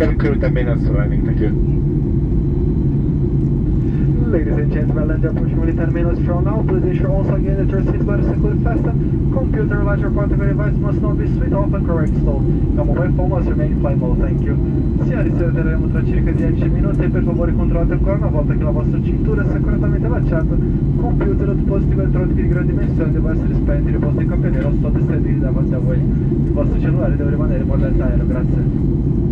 10 minutes landing, thank you. Ladies and gentlemen, land approximately 10 minutes from now. Please ensure all again that your seatbelt is secured fasten. Computer larger particle device must not be switched off and correct stall. Your mobile phone must remain in flight mode, thank you. Signori, se terremo tra circa 10 minuti, per favore controllate ancora una volta che la vostra cintura sia correttamente allacciata. Computer o dispositivi elettronici di grandi dimensioni devono essere spenti, riposti in campionè o sto stabiliti davanti a voi. Il vostro cellulare deve rimanere in modalità aereo, grazie.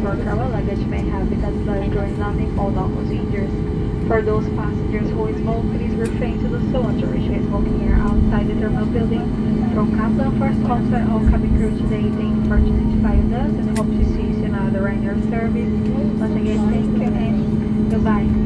for travel luggage may have been advised during landing all dock procedures. For those passengers who smoke, please refrain to do so until reach your smoking area outside the terminal building. From Kaplan First sponsor all cabin crew today, thank you for find us and hope to see you soon at the regular service. Once again, thank you and goodbye.